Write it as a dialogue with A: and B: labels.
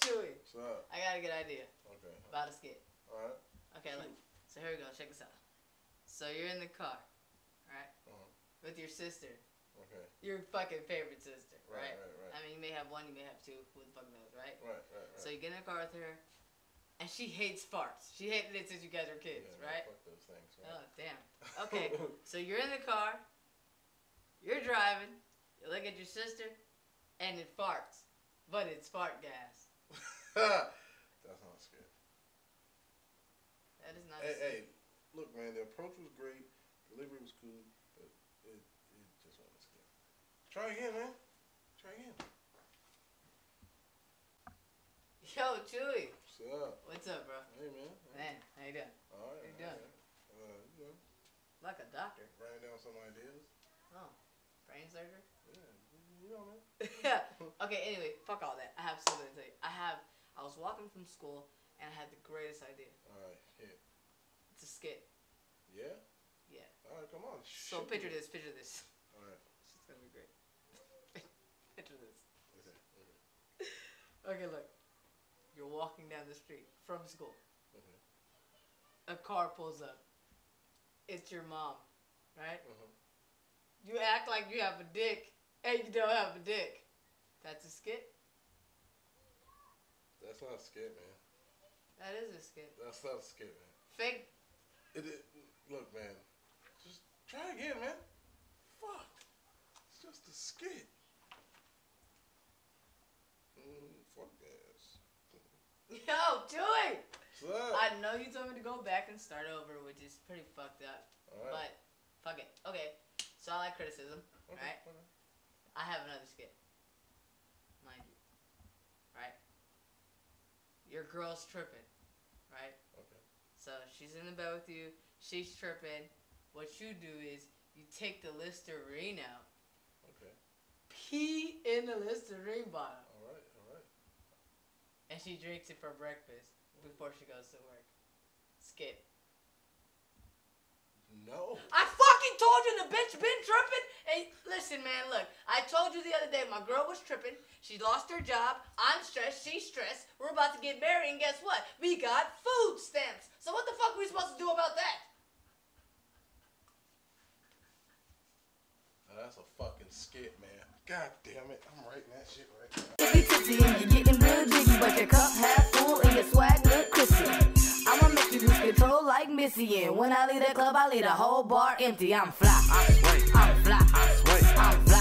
A: Chewy,
B: What's up?
A: I got a good idea
B: Okay.
A: about a skit.
B: Alright.
A: Okay, look. So here we go. Check this out. So you're in the car, right,
B: Uh-huh.
A: with your sister,
B: Okay.
A: your fucking favorite sister,
B: Right,
A: right?
B: right, right.
A: I mean, you may have one, you may have two. Who the fuck knows, right?
B: Right, right, right.
A: So you get in the car with her, and she hates farts. She hated it since you guys were kids,
B: yeah,
A: right?
B: Fuck those things,
A: Oh damn. Okay. so you're in the car, you're driving, you look at your sister, and it farts, but it's fart gas.
B: That's not scary.
A: That is not.
B: Hey, hey, look, man, the approach was great, delivery was cool, but it, it just wasn't scary. Try again, man. Try again.
A: Yo, Chewy,
B: What's up?
A: what's up, bro?
B: Hey, man.
A: Man, how you doing?
B: All right.
A: you doing?
B: right. Uh, you know,
A: Like a doctor.
B: writing down some ideas.
A: Oh, brain surgery.
B: Yeah, you know, man.
A: yeah. Okay. Anyway, fuck all that. I have something to tell you. I have. I was walking from school and I had the greatest idea.
B: All right, hit.
A: It's a skit.
B: Yeah?
A: Yeah.
B: All right, come on.
A: So
B: shoot
A: picture
B: me.
A: this. Picture this.
B: All right.
A: It's gonna be great. picture this.
B: Okay. Okay.
A: Okay, look. You're walking down the street from school.
B: Okay.
A: A car pulls up. It's your mom, right?
B: Uh-huh.
A: You act like you have a dick, and you don't have a dick. That's a skit.
B: That's not a skit, man.
A: That is a skit.
B: That's not a skit, man.
A: Fake.
B: It, it, look, man. Just try again, man. Fuck. It's just a skit. Mm, fuck this.
A: Yo!
B: What's up?
A: I know you told me to go back and start over, which is pretty fucked up.
B: Right.
A: But fuck it. Okay. So I like criticism.
B: okay,
A: right.
B: okay.
A: I have another skit. Mind you. Right? Your girl's tripping. Right?
B: Okay.
A: So she's in the bed with you. She's tripping. What you do is you take the Listerine out,
B: Okay.
A: pee in the Listerine bottle,
B: All right. All right.
A: and she drinks it for breakfast before she goes to work. Skit.
B: No.
A: I fucking told you the bitch been tripping. Hey, listen, man, look. I told you the other day my girl was tripping. She lost her job. I'm stressed. She's stressed. We're about to get married, and guess what? We got food stamps. So what the fuck are we supposed to do about that?
B: Now, that's a fucking skit, man. God damn it. I'm writing that shit right now.
C: Tipsy, tipsy, and you're getting real jiggy, but your cup half full and your swag look crispy. I'ma make you lose control like Missy, and when I leave the club, I leave the whole bar empty. I'm fly,
D: I sway,
C: I'm fly,
D: I sway,
C: I'm fly, Fly,